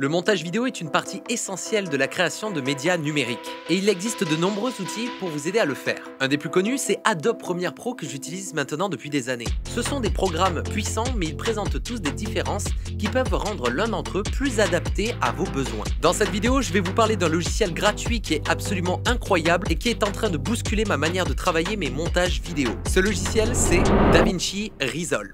Le montage vidéo est une partie essentielle de la création de médias numériques et il existe de nombreux outils pour vous aider à le faire. Un des plus connus, c'est Adobe Premiere Pro que j'utilise maintenant depuis des années. Ce sont des programmes puissants mais ils présentent tous des différences qui peuvent rendre l'un d'entre eux plus adapté à vos besoins. Dans cette vidéo, je vais vous parler d'un logiciel gratuit qui est absolument incroyable et qui est en train de bousculer ma manière de travailler mes montages vidéo. Ce logiciel, c'est DaVinci Resolve.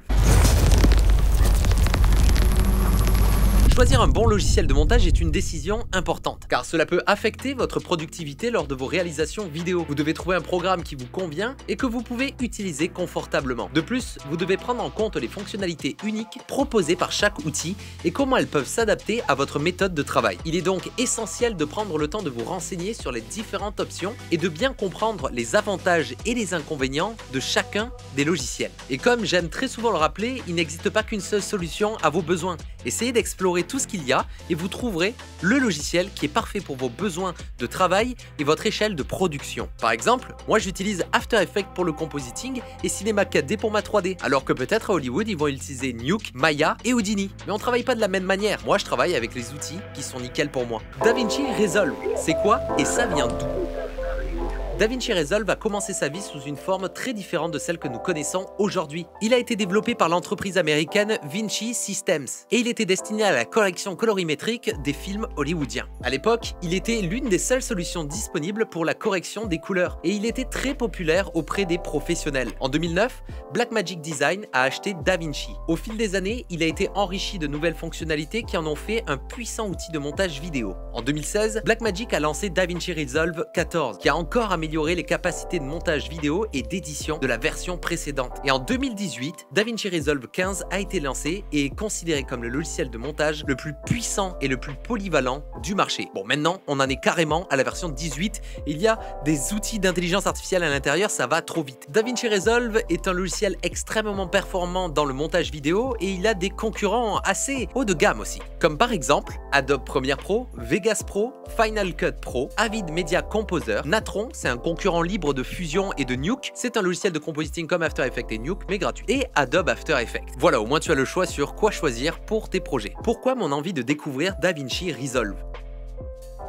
Choisir un bon logiciel de montage est une décision importante, car cela peut affecter votre productivité lors de vos réalisations vidéo. Vous devez trouver un programme qui vous convient et que vous pouvez utiliser confortablement. De plus, vous devez prendre en compte les fonctionnalités uniques proposées par chaque outil et comment elles peuvent s'adapter à votre méthode de travail. Il est donc essentiel de prendre le temps de vous renseigner sur les différentes options et de bien comprendre les avantages et les inconvénients de chacun des logiciels. Et comme j'aime très souvent le rappeler, il n'existe pas qu'une seule solution à vos besoins. Essayez d'explorer tout ce qu'il y a et vous trouverez le logiciel qui est parfait pour vos besoins de travail et votre échelle de production. Par exemple, moi j'utilise After Effects pour le compositing et Cinema 4D pour ma 3D, alors que peut-être à Hollywood ils vont utiliser Nuke, Maya et Houdini. Mais on travaille pas de la même manière. Moi je travaille avec les outils qui sont nickel pour moi. DaVinci Resolve, c'est quoi et ça vient d'où? DaVinci Resolve a commencé sa vie sous une forme très différente de celle que nous connaissons aujourd'hui. Il a été développé par l'entreprise américaine Vinci Systems et il était destiné à la correction colorimétrique des films hollywoodiens. À l'époque, il était l'une des seules solutions disponibles pour la correction des couleurs et il était très populaire auprès des professionnels. En 2009, Blackmagic Design a acheté DaVinci. Au fil des années, il a été enrichi de nouvelles fonctionnalités qui en ont fait un puissant outil de montage vidéo. En 2016, Blackmagic a lancé DaVinci Resolve 14 qui a encore amélioré les capacités de montage vidéo et d'édition de la version précédente. Et en 2018, DaVinci Resolve 15 a été lancé et est considéré comme le logiciel de montage le plus puissant et le plus polyvalent du marché. Bon, maintenant, on en est carrément à la version 18. Il y a des outils d'intelligence artificielle à l'intérieur, ça va trop vite. DaVinci Resolve est un logiciel extrêmement performant dans le montage vidéo et il a des concurrents assez haut de gamme aussi. Comme par exemple Adobe Premiere Pro, Vegas Pro, Final Cut Pro, Avid Media Composer, Natron, c'est un concurrent libre de Fusion et de Nuke. C'est un logiciel de compositing comme After Effects et Nuke, mais gratuit. Et Adobe After Effects. Voilà, au moins tu as le choix sur quoi choisir pour tes projets. Pourquoi mon envie de découvrir DaVinci Resolve?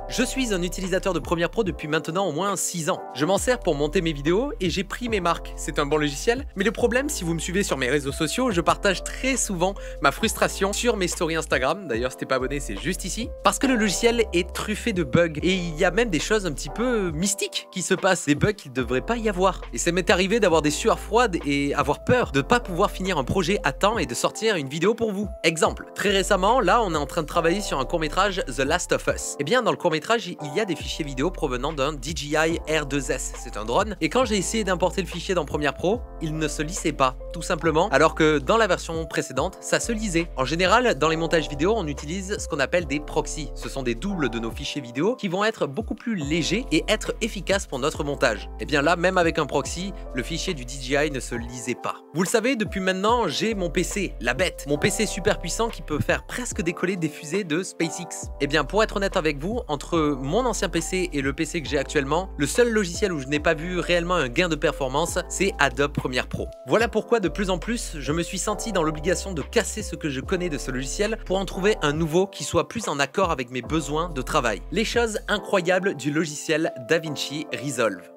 Je suis un utilisateur de Premiere Pro depuis maintenant au moins 6 ans. Je m'en sers pour monter mes vidéos et j'ai pris mes marques. C'est un bon logiciel, mais le problème, si vous me suivez sur mes réseaux sociaux, je partage très souvent ma frustration sur mes stories Instagram. D'ailleurs, si t'es pas abonné, c'est juste ici. Parce que le logiciel est truffé de bugs et il y a même des choses un petit peu mystiques qui se passent. Des bugs qu'il ne devrait pas y avoir. Et ça m'est arrivé d'avoir des sueurs froides et avoir peur de pas pouvoir finir un projet à temps et de sortir une vidéo pour vous. Exemple, très récemment, là, on est en train de travailler sur un court métrage The Last of Us. Eh bien, dans le court il y a des fichiers vidéo provenant d'un DJI R2S, c'est un drone, et quand j'ai essayé d'importer le fichier dans Premiere Pro, il ne se lisait pas, tout simplement, alors que dans la version précédente, ça se lisait. En général, dans les montages vidéo, on utilise ce qu'on appelle des proxys. Ce sont des doubles de nos fichiers vidéo qui vont être beaucoup plus légers et être efficaces pour notre montage. Et eh bien là, même avec un proxy, le fichier du DJI ne se lisait pas. Vous le savez, depuis maintenant, j'ai mon PC, la bête. Mon PC super puissant qui peut faire presque décoller des fusées de SpaceX. Et eh bien, pour être honnête avec vous, entre mon ancien PC et le PC que j'ai actuellement, le seul logiciel où je n'ai pas vu réellement un gain de performance, c'est Adobe Premiere Pro. Voilà pourquoi de plus en plus, je me suis senti dans l'obligation de casser ce que je connais de ce logiciel pour en trouver un nouveau qui soit plus en accord avec mes besoins de travail. Les choses incroyables du logiciel DaVinci Resolve.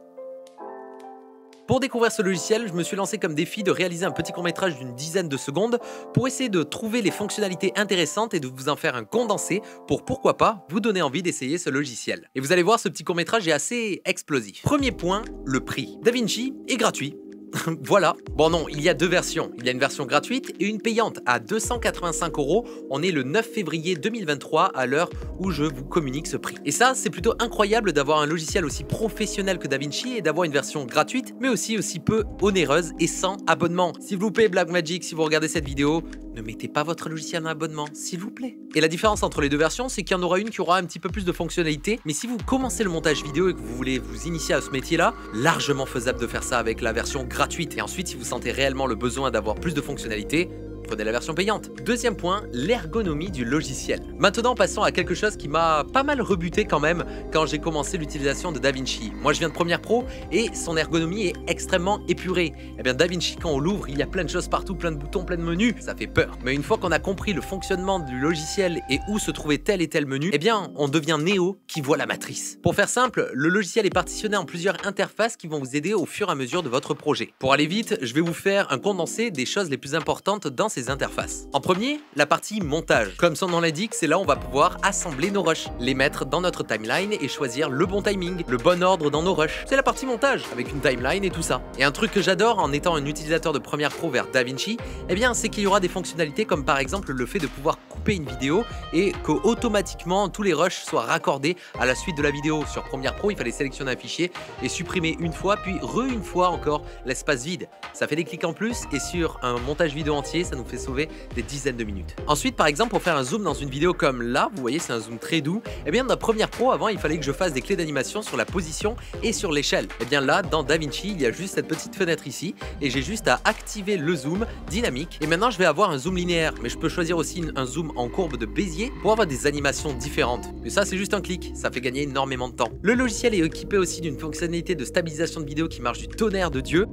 Pour découvrir ce logiciel, je me suis lancé comme défi de réaliser un petit court-métrage d'une dizaine de secondes pour essayer de trouver les fonctionnalités intéressantes et de vous en faire un condensé pour pourquoi pas vous donner envie d'essayer ce logiciel. Et vous allez voir, ce petit court-métrage est assez explosif. Premier point, le prix. DaVinci est gratuit, voilà. Bon non, il y a deux versions. Il y a une version gratuite et une payante à 285 euros. On est le 9 février 2023 à l'heure où je vous communique ce prix. Et ça, c'est plutôt incroyable d'avoir un logiciel aussi professionnel que DaVinci et d'avoir une version gratuite, mais aussi aussi peu onéreuse et sans abonnement. S'il vous plaît, Blackmagic, si vous regardez cette vidéo, ne mettez pas votre logiciel en abonnement, s'il vous plaît. Et la différence entre les deux versions, c'est qu'il y en aura une qui aura un petit peu plus de fonctionnalités, mais si vous commencez le montage vidéo et que vous voulez vous initier à ce métier-là, largement faisable de faire ça avec la version gratuite. Et ensuite, si vous sentez réellement le besoin d'avoir plus de fonctionnalités, prenez la version payante. Deuxième point, l'ergonomie du logiciel. Maintenant, passons à quelque chose qui m'a pas mal rebuté quand même quand j'ai commencé l'utilisation de DaVinci. Moi, je viens de Premiere Pro et son ergonomie est extrêmement épurée. Eh bien, DaVinci, quand on l'ouvre, il y a plein de choses partout, plein de boutons, plein de menus, ça fait peur. Mais une fois qu'on a compris le fonctionnement du logiciel et où se trouvait tel et tel menu, eh bien, on devient Néo qui voit la matrice. Pour faire simple, le logiciel est partitionné en plusieurs interfaces qui vont vous aider au fur et à mesure de votre projet. Pour aller vite, je vais vous faire un condensé des choses les plus importantes dans ces interfaces. En premier, la partie montage. Comme son nom l'indique, c'est là où on va pouvoir assembler nos rushs, les mettre dans notre timeline et choisir le bon timing, le bon ordre dans nos rushs. C'est la partie montage, avec une timeline et tout ça. Et un truc que j'adore en étant un utilisateur de Premiere Pro vers DaVinci, eh bien c'est qu'il y aura des fonctionnalités comme par exemple le fait de pouvoir couper une vidéo et que automatiquement tous les rushs soient raccordés à la suite de la vidéo. Sur Premiere Pro, il fallait sélectionner un fichier et supprimer une fois, puis re une fois encore l'espace vide. Ça fait des clics en plus et sur un montage vidéo entier, ça nous fait sauver des dizaines de minutes. Ensuite, par exemple, pour faire un zoom dans une vidéo comme là, vous voyez, c'est un zoom très doux. Eh bien, dans Premiere Pro, avant, il fallait que je fasse des clés d'animation sur la position et sur l'échelle. Eh bien là, dans DaVinci, il y a juste cette petite fenêtre ici et j'ai juste à activer le zoom dynamique. Et maintenant, je vais avoir un zoom linéaire, mais je peux choisir aussi un zoom en courbe de Bézier pour avoir des animations différentes. Mais ça, c'est juste un clic, ça fait gagner énormément de temps. Le logiciel est équipé aussi d'une fonctionnalité de stabilisation de vidéo qui marche du tonnerre de Dieu.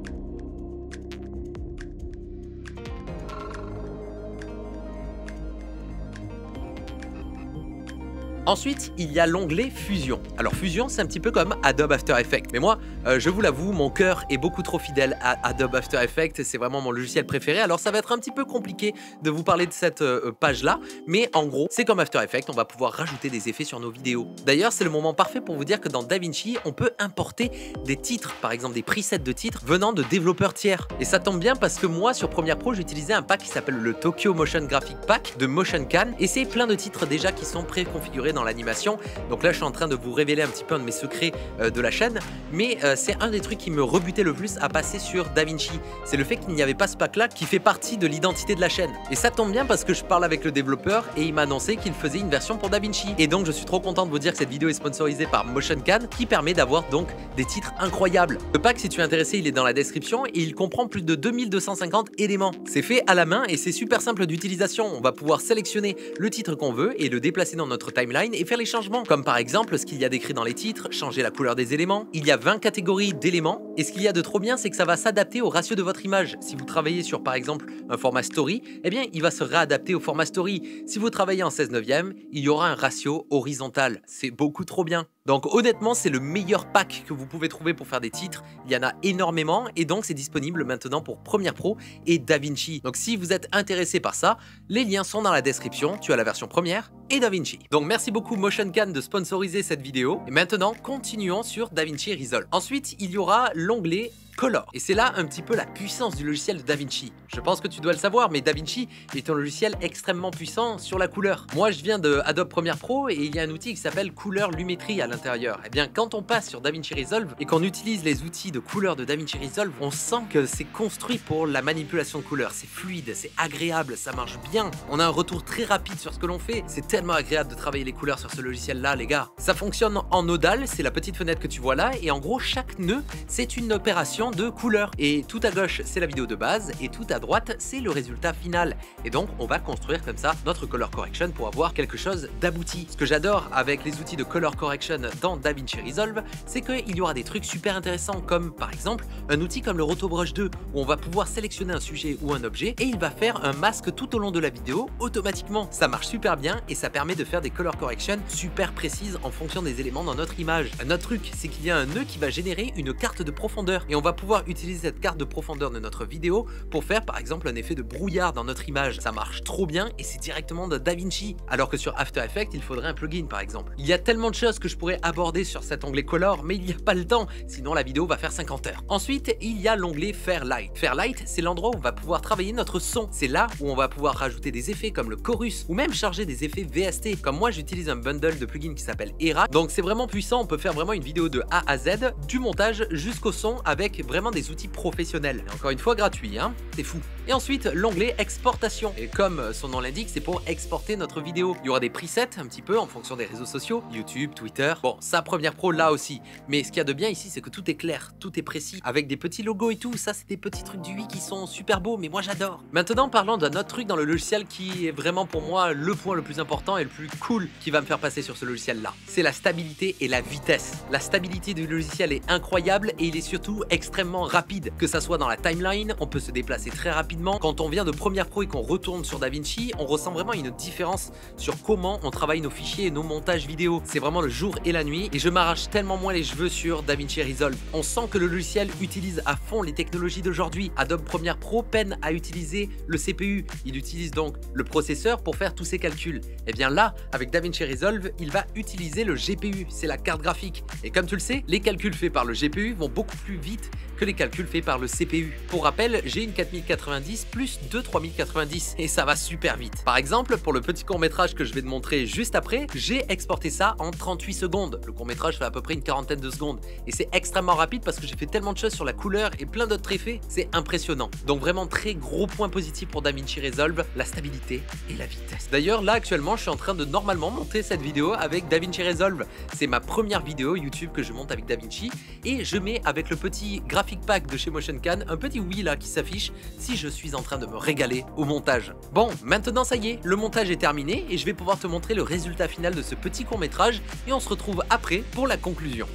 Ensuite, il y a l'onglet Fusion. Alors Fusion, c'est un petit peu comme Adobe After Effects. Mais moi, euh, je vous l'avoue, mon cœur est beaucoup trop fidèle à Adobe After Effects. C'est vraiment mon logiciel préféré. Alors ça va être un petit peu compliqué de vous parler de cette euh, page-là. Mais en gros, c'est comme After Effects, on va pouvoir rajouter des effets sur nos vidéos. D'ailleurs, c'est le moment parfait pour vous dire que dans DaVinci, on peut importer des titres, par exemple des presets de titres venant de développeurs tiers. Et ça tombe bien parce que moi, sur Premiere Pro, j'utilisais un pack qui s'appelle le Tokyo Motion Graphic Pack de Motion Can. Et c'est plein de titres déjà qui sont préconfigurés l'animation. Donc là, je suis en train de vous révéler un petit peu un de mes secrets euh, de la chaîne, mais euh, c'est un des trucs qui me rebutait le plus à passer sur DaVinci. C'est le fait qu'il n'y avait pas ce pack-là qui fait partie de l'identité de la chaîne. Et ça tombe bien parce que je parle avec le développeur et il m'a annoncé qu'il faisait une version pour DaVinci. Et donc, je suis trop content de vous dire que cette vidéo est sponsorisée par MotionCan, qui permet d'avoir donc des titres incroyables. Le pack, si tu es intéressé, il est dans la description et il comprend plus de 2250 éléments. C'est fait à la main et c'est super simple d'utilisation. On va pouvoir sélectionner le titre qu'on veut et le déplacer dans notre timeline et faire les changements, comme par exemple ce qu'il y a décrit dans les titres, changer la couleur des éléments. Il y a 20 catégories d'éléments, et ce qu'il y a de trop bien, c'est que ça va s'adapter au ratio de votre image. Si vous travaillez sur par exemple un format story, eh bien il va se réadapter au format story. Si vous travaillez en 16 neuvième, il y aura un ratio horizontal. C'est beaucoup trop bien. Donc honnêtement, c'est le meilleur pack que vous pouvez trouver pour faire des titres. Il y en a énormément et donc c'est disponible maintenant pour Premiere Pro et DaVinci. Donc si vous êtes intéressé par ça, les liens sont dans la description. Tu as la version première et DaVinci. Donc merci beaucoup MotionCan de sponsoriser cette vidéo. Et maintenant, continuons sur DaVinci Resolve. Ensuite, il y aura l'onglet Color. Et c'est là un petit peu la puissance du logiciel de DaVinci. Je pense que tu dois le savoir, mais DaVinci est un logiciel extrêmement puissant sur la couleur. Moi, je viens de Adobe Premiere Pro et il y a un outil qui s'appelle Couleur Lumétrie à l'intérieur. Et eh bien, quand on passe sur DaVinci Resolve et qu'on utilise les outils de couleur de DaVinci Resolve, on sent que c'est construit pour la manipulation de couleurs. C'est fluide, c'est agréable, ça marche bien. On a un retour très rapide sur ce que l'on fait. C'est tellement agréable de travailler les couleurs sur ce logiciel-là, les gars. Ça fonctionne en nodal, c'est la petite fenêtre que tu vois là, et en gros, chaque nœud, c'est une opération de couleurs. Et tout à gauche, c'est la vidéo de base, et tout à droite, c'est le résultat final. Et donc, on va construire comme ça notre color correction pour avoir quelque chose d'abouti. Ce que j'adore avec les outils de color correction dans DaVinci Resolve, c'est qu'il y aura des trucs super intéressants, comme par exemple un outil comme le Roto Brush 2, où on va pouvoir sélectionner un sujet ou un objet, et il va faire un masque tout au long de la vidéo automatiquement. Ça marche super bien, et ça permet de faire des color correction super précises en fonction des éléments dans notre image. Un autre truc, c'est qu'il y a un nœud qui va générer une carte de profondeur, et on va pouvoir utiliser cette carte de profondeur de notre vidéo pour faire par exemple un effet de brouillard dans notre image. Ça marche trop bien et c'est directement de DaVinci. Alors que sur After Effects, il faudrait un plugin par exemple. Il y a tellement de choses que je pourrais aborder sur cet onglet Color, mais il n'y a pas le temps, sinon la vidéo va faire 50 heures. Ensuite, il y a l'onglet Fairlight. Fairlight, c'est l'endroit où on va pouvoir travailler notre son. C'est là où on va pouvoir rajouter des effets comme le chorus ou même charger des effets VST. Comme moi, j'utilise un bundle de plugins qui s'appelle Era. Donc c'est vraiment puissant, on peut faire vraiment une vidéo de A à Z, du montage jusqu'au son avec vraiment des outils professionnels. Encore une fois, gratuit, hein C'est fou. Et ensuite, l'onglet exportation. Et comme son nom l'indique, c'est pour exporter notre vidéo. Il y aura des presets un petit peu en fonction des réseaux sociaux, YouTube, Twitter. Bon, ça Premiere Pro là aussi. Mais ce qu'il y a de bien ici, c'est que tout est clair, tout est précis, avec des petits logos et tout. Ça, c'est des petits trucs du Wii qui sont super beaux, mais moi j'adore. Maintenant, parlons d'un autre truc dans le logiciel qui est vraiment pour moi le point le plus important et le plus cool qui va me faire passer sur ce logiciel là. C'est la stabilité et la vitesse. La stabilité du logiciel est incroyable et il est surtout extrêmement rapide. Que ça soit dans la timeline, on peut se déplacer très rapidement. Quand on vient de Premiere Pro et qu'on retourne sur DaVinci, on ressent vraiment une différence sur comment on travaille nos fichiers et nos montages vidéo. C'est vraiment le jour et la nuit et je m'arrache tellement moins les cheveux sur DaVinci Resolve. On sent que le logiciel utilise à fond les technologies d'aujourd'hui. Adobe Premiere Pro peine à utiliser le CPU. Il utilise donc le processeur pour faire tous ses calculs. Et eh bien là, avec DaVinci Resolve, il va utiliser le GPU, c'est la carte graphique. Et comme tu le sais, les calculs faits par le GPU vont beaucoup plus vite que les calculs faits par le CPU. Pour rappel, j'ai une 4090 plus deux 3090 et ça va super vite. Par exemple, pour le petit court métrage que je vais te montrer juste après, j'ai exporté ça en 38 secondes. Le court métrage fait à peu près une quarantaine de secondes et c'est extrêmement rapide parce que j'ai fait tellement de choses sur la couleur et plein d'autres effets, c'est impressionnant. Donc vraiment très gros point positif pour DaVinci Resolve, la stabilité et la vitesse. D'ailleurs là actuellement je suis en train de normalement monter cette vidéo avec DaVinci Resolve. C'est ma première vidéo YouTube que je monte avec DaVinci et je mets avec le petit graphique pack de chez Motion Can, un petit oui là qui s'affiche si je suis en train de me régaler au montage. Bon, maintenant ça y est, le montage est terminé et je vais pouvoir te montrer le résultat final de ce petit court métrage et on se retrouve après pour la conclusion.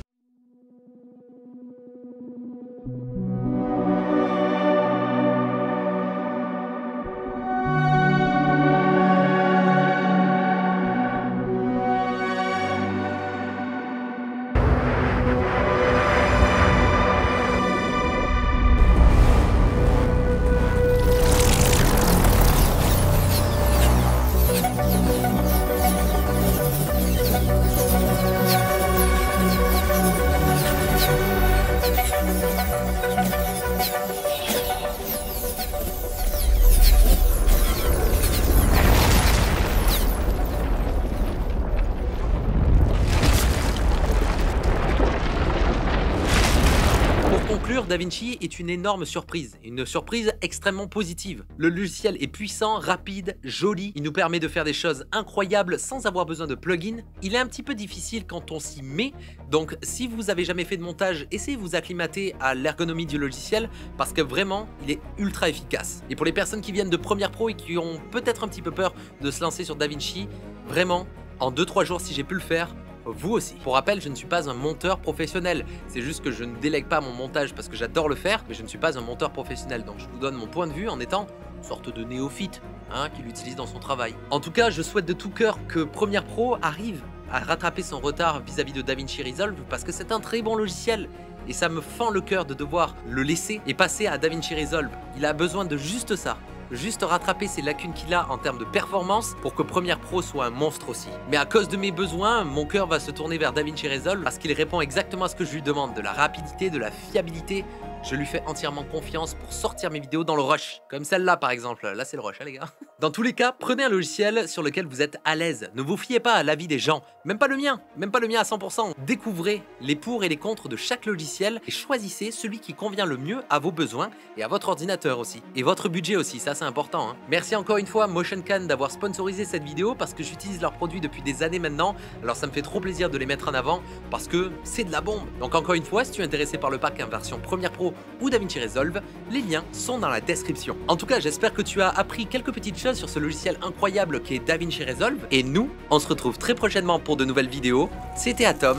Conclure, DaVinci est une énorme surprise, une surprise extrêmement positive. Le logiciel est puissant, rapide, joli, il nous permet de faire des choses incroyables sans avoir besoin de plugins. Il est un petit peu difficile quand on s'y met, donc si vous avez jamais fait de montage, essayez de vous acclimater à l'ergonomie du logiciel parce que vraiment, il est ultra efficace. Et pour les personnes qui viennent de Premiere Pro et qui ont peut-être un petit peu peur de se lancer sur DaVinci, vraiment, en 2-3 jours si j'ai pu le faire, vous aussi. Pour rappel, je ne suis pas un monteur professionnel. C'est juste que je ne délègue pas mon montage parce que j'adore le faire, mais je ne suis pas un monteur professionnel. Donc je vous donne mon point de vue en étant une sorte de néophyte hein, qui l'utilise dans son travail. En tout cas, je souhaite de tout cœur que Premiere Pro arrive à rattraper son retard vis-à-vis -vis de DaVinci Resolve parce que c'est un très bon logiciel et ça me fend le cœur de devoir le laisser et passer à DaVinci Resolve. Il a besoin de juste ça juste rattraper ces lacunes qu'il a en termes de performance pour que Premiere Pro soit un monstre aussi. Mais à cause de mes besoins, mon cœur va se tourner vers DaVinci Resolve parce qu'il répond exactement à ce que je lui demande, de la rapidité, de la fiabilité, je lui fais entièrement confiance pour sortir mes vidéos dans le rush. Comme celle-là par exemple, là c'est le rush hein, les gars. Dans tous les cas, prenez un logiciel sur lequel vous êtes à l'aise. Ne vous fiez pas à l'avis des gens, même pas le mien, même pas le mien à 100%. Découvrez les pour et les contre de chaque logiciel et choisissez celui qui convient le mieux à vos besoins et à votre ordinateur aussi. Et votre budget aussi, ça c'est important. Hein. Merci encore une fois MotionCan d'avoir sponsorisé cette vidéo parce que j'utilise leurs produits depuis des années maintenant. Alors ça me fait trop plaisir de les mettre en avant parce que c'est de la bombe. Donc encore une fois, si tu es intéressé par le pack en version Premiere Pro ou DaVinci Resolve, les liens sont dans la description. En tout cas, j'espère que tu as appris quelques petites choses sur ce logiciel incroyable qui est DaVinci Resolve. Et nous, on se retrouve très prochainement pour de nouvelles vidéos. C'était Atom,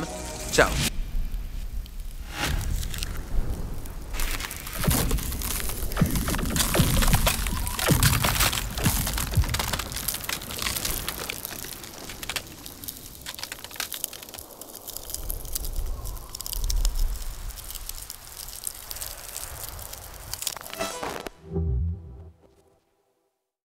ciao